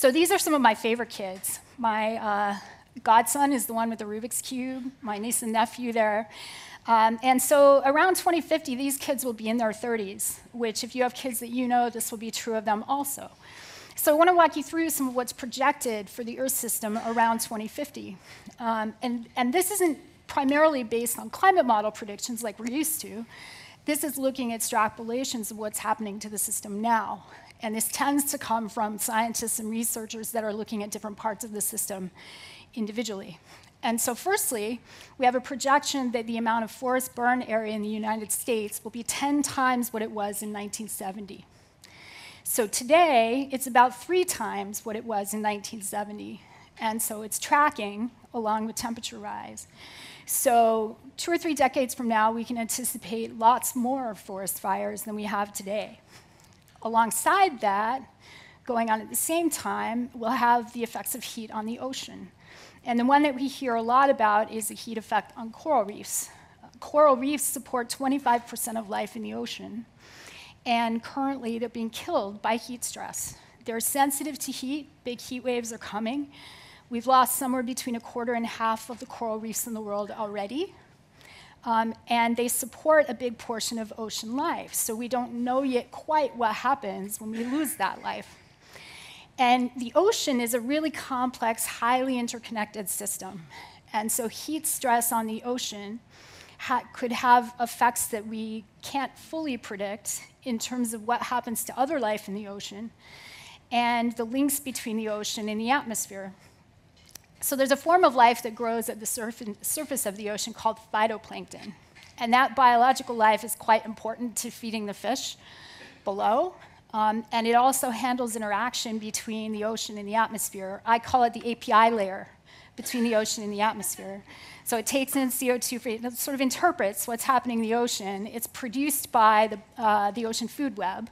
So these are some of my favorite kids. My uh, godson is the one with the Rubik's Cube, my niece and nephew there. Um, and so around 2050, these kids will be in their 30s, which, if you have kids that you know, this will be true of them also. So I want to walk you through some of what's projected for the Earth system around 2050. Um, and, and this isn't primarily based on climate model predictions like we're used to. This is looking at extrapolations of what's happening to the system now. And this tends to come from scientists and researchers that are looking at different parts of the system individually. And so, firstly, we have a projection that the amount of forest burn area in the United States will be 10 times what it was in 1970. So today, it's about three times what it was in 1970. And so it's tracking along with temperature rise. So two or three decades from now, we can anticipate lots more forest fires than we have today. Alongside that, going on at the same time, we'll have the effects of heat on the ocean. And the one that we hear a lot about is the heat effect on coral reefs. Coral reefs support 25% of life in the ocean and currently they're being killed by heat stress. They're sensitive to heat, big heat waves are coming. We've lost somewhere between a quarter and half of the coral reefs in the world already. Um, and they support a big portion of ocean life. So we don't know yet quite what happens when we lose that life. And the ocean is a really complex, highly interconnected system. And so heat stress on the ocean ha could have effects that we can't fully predict in terms of what happens to other life in the ocean and the links between the ocean and the atmosphere. So there's a form of life that grows at the surf surface of the ocean called phytoplankton. And that biological life is quite important to feeding the fish below. Um, and it also handles interaction between the ocean and the atmosphere. I call it the API layer between the ocean and the atmosphere. So it takes in CO2, it sort of interprets what's happening in the ocean. It's produced by the, uh, the ocean food web,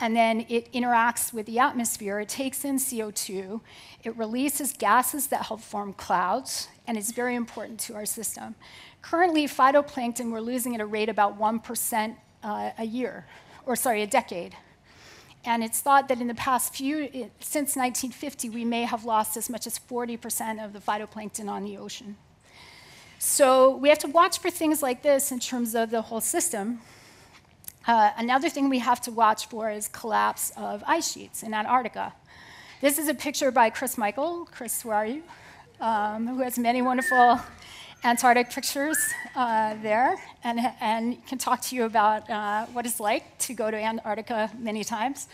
and then it interacts with the atmosphere. It takes in CO2, it releases gases that help form clouds, and it's very important to our system. Currently, phytoplankton, we're losing at a rate about 1% uh, a year, or sorry, a decade. And it's thought that in the past few, since 1950, we may have lost as much as 40% of the phytoplankton on the ocean. So we have to watch for things like this in terms of the whole system. Uh, another thing we have to watch for is collapse of ice sheets in Antarctica. This is a picture by Chris Michael. Chris, where are you? Um, who has many wonderful Antarctic pictures uh, there and, and can talk to you about uh, what it's like to go to Antarctica many times.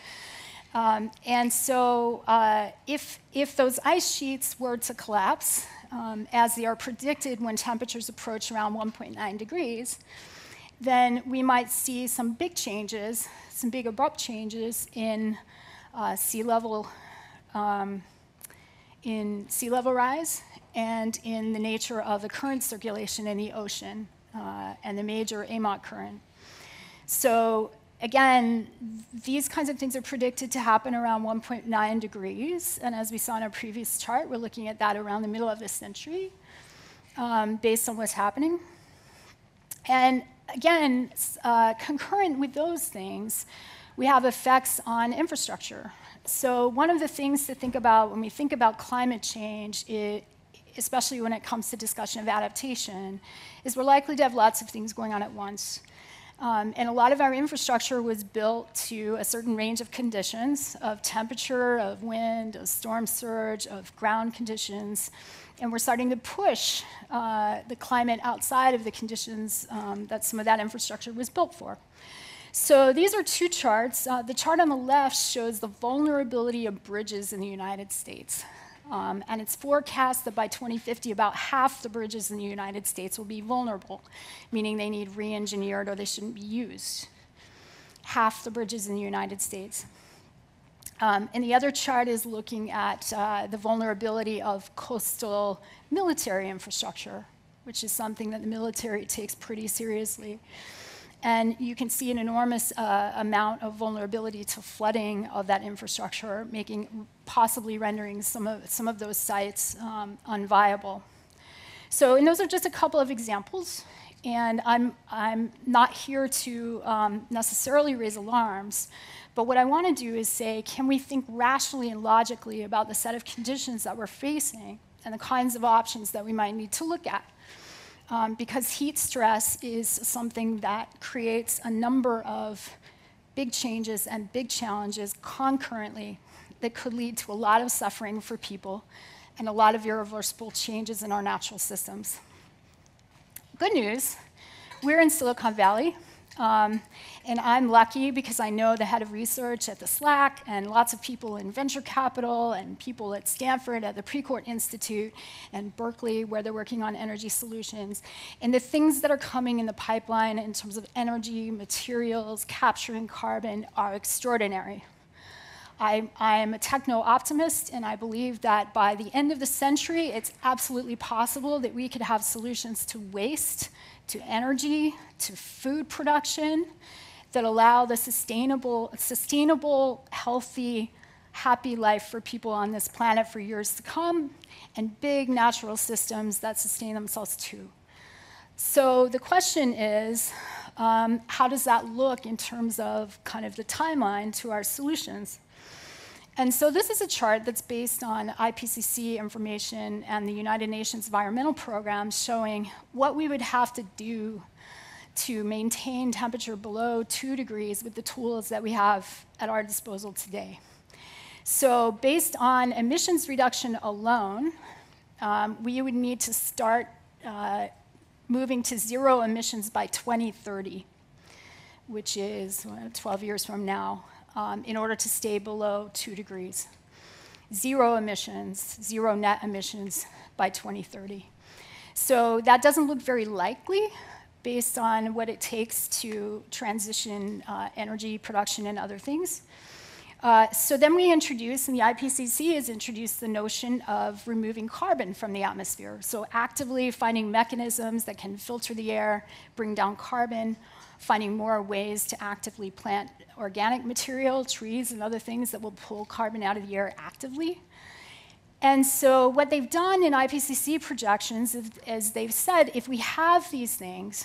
Um, and so, uh, if, if those ice sheets were to collapse, um, as they are predicted when temperatures approach around 1.9 degrees, then we might see some big changes, some big abrupt changes in uh, sea level, um, in sea level rise, and in the nature of the current circulation in the ocean uh, and the major AMOC current. So Again, these kinds of things are predicted to happen around 1.9 degrees. And as we saw in our previous chart, we're looking at that around the middle of this century um, based on what's happening. And again, uh, concurrent with those things, we have effects on infrastructure. So one of the things to think about when we think about climate change, it, especially when it comes to discussion of adaptation, is we're likely to have lots of things going on at once. Um, and a lot of our infrastructure was built to a certain range of conditions of temperature, of wind, of storm surge, of ground conditions. And we're starting to push uh, the climate outside of the conditions um, that some of that infrastructure was built for. So these are two charts. Uh, the chart on the left shows the vulnerability of bridges in the United States. Um, and it's forecast that by 2050, about half the bridges in the United States will be vulnerable, meaning they need re engineered or they shouldn't be used. Half the bridges in the United States. Um, and the other chart is looking at uh, the vulnerability of coastal military infrastructure, which is something that the military takes pretty seriously. And you can see an enormous uh, amount of vulnerability to flooding of that infrastructure, making possibly rendering some of, some of those sites um, unviable. So, and those are just a couple of examples. And I'm, I'm not here to um, necessarily raise alarms, But what I want to do is say, can we think rationally and logically about the set of conditions that we're facing and the kinds of options that we might need to look at? Um, because heat stress is something that creates a number of big changes and big challenges concurrently that could lead to a lot of suffering for people and a lot of irreversible changes in our natural systems. Good news, we're in Silicon Valley. Um, and I'm lucky because I know the head of research at the SLAC and lots of people in venture capital and people at Stanford at the Precourt Institute and Berkeley where they're working on energy solutions. And the things that are coming in the pipeline in terms of energy, materials, capturing carbon are extraordinary. I, am a techno optimist, and I believe that by the end of the century, it's absolutely possible that we could have solutions to waste, to energy, to food production that allow the sustainable, sustainable, healthy, happy life for people on this planet for years to come, and big natural systems that sustain themselves too. So the question is, um, how does that look in terms of kind of the timeline to our solutions? And so this is a chart that's based on IPCC information and the United Nations Environmental Program showing what we would have to do to maintain temperature below two degrees with the tools that we have at our disposal today. So based on emissions reduction alone, um, we would need to start uh, moving to zero emissions by 2030, which is 12 years from now um, in order to stay below two degrees. Zero emissions, zero net emissions by 2030. So that doesn't look very likely based on what it takes to transition uh, energy production and other things. Uh, so then we introduce, and the IPCC has introduced the notion of removing carbon from the atmosphere. So actively finding mechanisms that can filter the air, bring down carbon, finding more ways to actively plant organic material, trees, and other things that will pull carbon out of the air actively. And so, what they've done in IPCC projections is, is they've said if we have these things,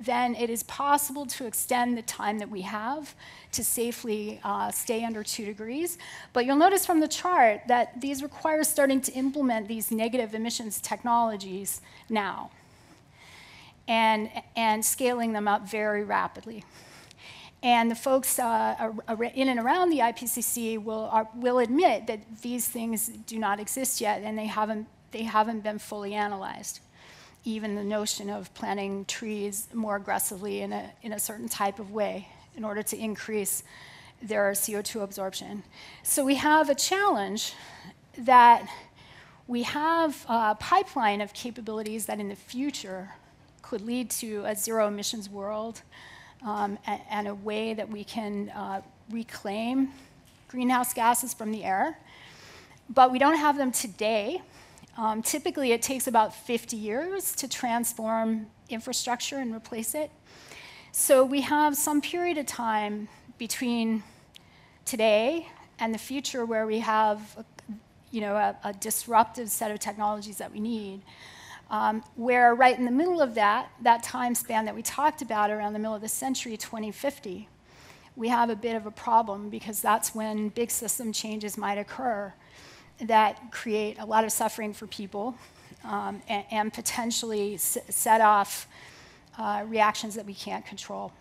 then it is possible to extend the time that we have to safely uh, stay under two degrees. But you'll notice from the chart that these require starting to implement these negative emissions technologies now and, and scaling them up very rapidly. And the folks uh, in and around the IPCC will, are, will admit that these things do not exist yet and they haven't, they haven't been fully analyzed. Even the notion of planting trees more aggressively in a, in a certain type of way in order to increase their CO2 absorption. So we have a challenge that we have a pipeline of capabilities that in the future could lead to a zero emissions world um, and, and, a way that we can uh, reclaim greenhouse gases from the air. But we don't have them today. Um, typically, it takes about 50 years to transform infrastructure and replace it. So we have some period of time between today and the future where we have you know, a, a disruptive set of technologies that we need. Um, where right in the middle of that, that time span that we talked about around the middle of the century, 2050, we have a bit of a problem because that's when big system changes might occur that create a lot of suffering for people um, and, and, potentially set off uh, reactions that we can't control.